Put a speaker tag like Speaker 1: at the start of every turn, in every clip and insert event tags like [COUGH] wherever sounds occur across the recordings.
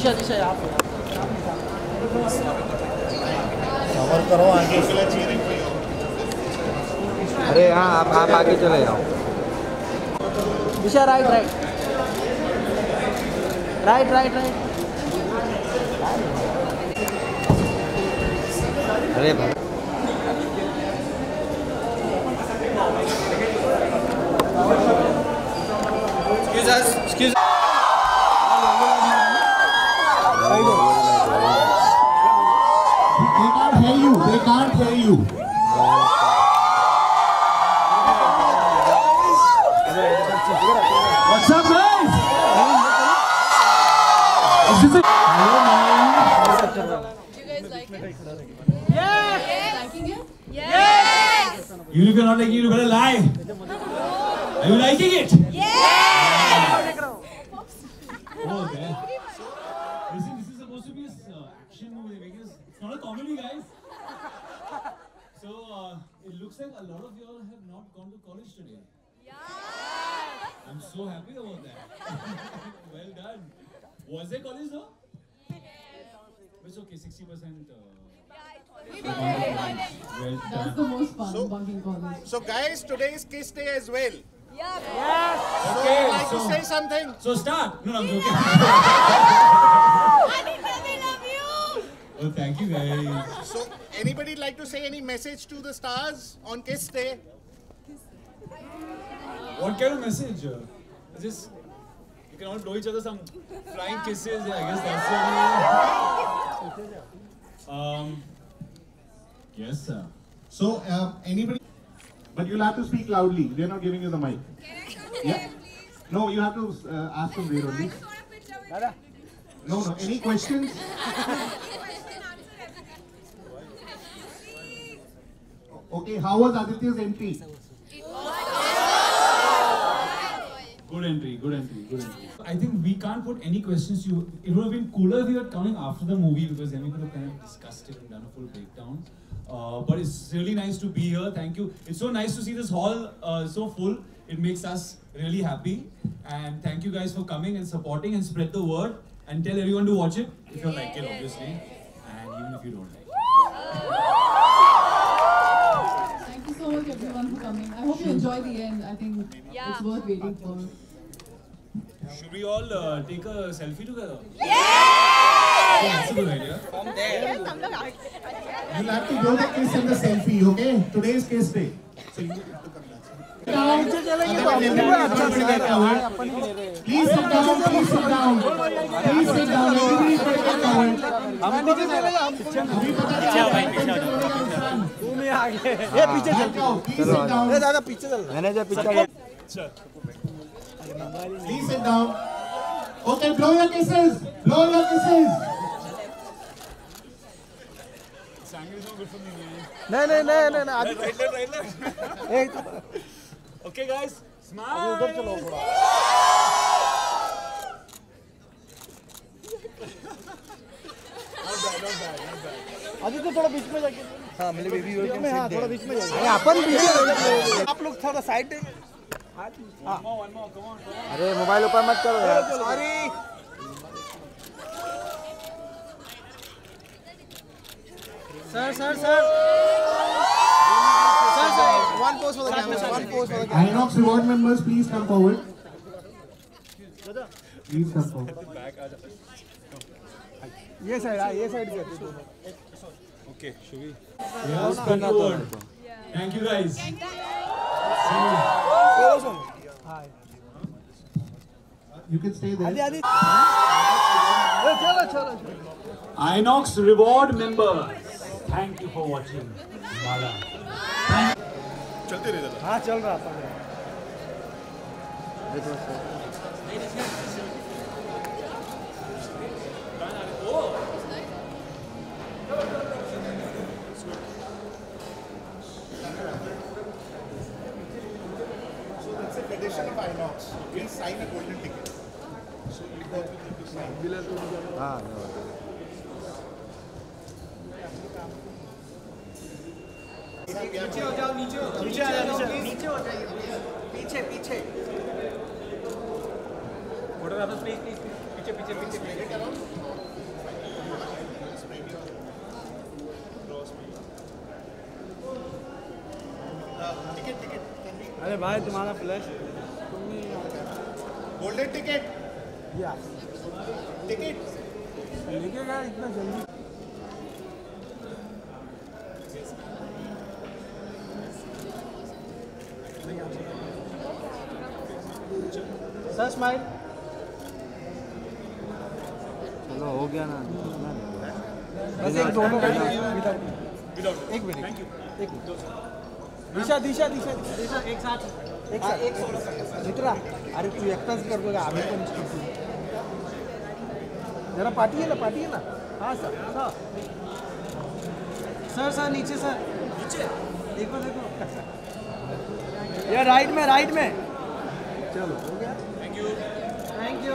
Speaker 1: दिशा दिशा यहाँ पे
Speaker 2: कवर करो आगे
Speaker 3: अरे हाँ आप आप आगे चले जाओ
Speaker 1: दिशा right right right right right
Speaker 3: अरे भाई
Speaker 4: Excuse us. Excuse.
Speaker 2: They can't you. They can't hear you. What's up, guys? Is this a- Hello, man.
Speaker 5: You guys like it? Yes! Liking it? Yes!
Speaker 2: You look not like you better lie. Are you liking it?
Speaker 5: Yes!
Speaker 2: Oh. Listen, this is supposed to be a uh, action movie because it's not a comedy, guys. So uh, it looks like a lot of y'all have not gone to college today. Yeah. I'm so happy about that. [LAUGHS] well done. Was there college though? It's okay, 60%. Uh, well
Speaker 6: That's the most fun, bunking college.
Speaker 4: So, guys, today is Kiss Day as well. Yeah. Yes.
Speaker 2: Okay,
Speaker 4: Like to say something?
Speaker 2: so start. No, no, I'm joking. [LAUGHS] well, thank you guys.
Speaker 4: So, anybody like to say any message to the stars on Kiss Day?
Speaker 2: What kind of message? Just you can all blow each other some flying kisses. Yeah, I guess that's it. Um. Yes, sir.
Speaker 7: So, uh, anybody, but you'll have to speak loudly. They're not giving you the mic. Yeah. No, you have to uh, ask from there only. No, no. Any questions? [LAUGHS] Okay, how was Aditya's entry?
Speaker 2: Good entry. Good entry. Good entry. I think we can't put any questions. You. It would have been cooler if you were coming after the movie because then we could have kind of discussed it and done a full breakdown. Uh, but it's really nice to be here. Thank you. It's so nice to see this hall uh, so full. It makes us really happy. And thank you guys for coming and supporting and spread the word and tell everyone to watch it if you like it, obviously, and even if you don't like it.
Speaker 6: Thank you so much everyone for coming. I hope you enjoy the end. I think yeah. it's worth waiting for.
Speaker 2: Should we all uh, take a selfie together? Yeah! yeah! That's a good idea. From there.
Speaker 7: You'll have to go the kiss and the selfie, okay? Today is kiss day. So you
Speaker 1: have to come Down,
Speaker 7: Please sit down, please sit down. Please sit down. Is going to
Speaker 1: हम पीछे चलेंगे हम पीछे
Speaker 7: अभी पता चला
Speaker 1: तू ये पीछे चल. ये दादा पीछे चल
Speaker 3: मैनेजर पीछे
Speaker 7: Please sit down. Okay, blow your kisses. Blow your kisses.
Speaker 1: नहीं नहीं नहीं नहीं नहीं
Speaker 2: Okay, guys, smile.
Speaker 1: उधर चलो थोड़ा अभी तो थोड़ा बीच में जाके हाँ मेरे बेबी बीच में हाँ थोड़ा बीच में जाइए। अपन पीछे आप लोग थोड़ा साइड
Speaker 3: अरे मोबाइल ऊपर मत करो यार।
Speaker 1: Sorry sir sir sir sir sir one post for the camera one post for the
Speaker 7: Inox reward members, please come forward. Please come forward.
Speaker 1: ये साइड हाँ ये साइड कर
Speaker 2: Okay, should we? Yes, good word. Thank you, guys.
Speaker 7: You can stay there.
Speaker 1: आदि आदि चलो चलो
Speaker 2: Inox reward members. Thank you for watching. Mala.
Speaker 1: हाँ चल रहा था
Speaker 4: So, that's of Inox. We sign a golden ticket. So, you both will need to sign.
Speaker 3: हाँ
Speaker 1: नीचे हो जाओ नीचे हो नीचे आ जाओ नीचे हो जाइए पीछे पीछे फोटोग्राफर्स प्लीज़ प्लीज़ पीछे पीछे पीछे पीछे पीछे
Speaker 4: टिकट टिकट
Speaker 1: अरे भाई तुम्हारा फ्लैश
Speaker 4: गोल्डन टिकट
Speaker 1: या
Speaker 4: टिकट
Speaker 1: लेके गया इतना जल्दी? सर स्माइल
Speaker 3: चलो हो गया ना।
Speaker 1: बस एक दोनों का एक मिनट। एक मिनट। दिशा दिशा दिशा दिशा। एक साथ। एक साथ। एक मित्रा अरे तू एकटाच करतो का आम्ही पण. जरा पाठी ना पाठी ना. हाँ सर सर. सर सर नीचे सर. नीचे? देखो देखो. ये राइट में राइट में. चलो हो गया. Thank you thank you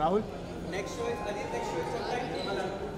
Speaker 1: Rahul? Next show is next show is sometime.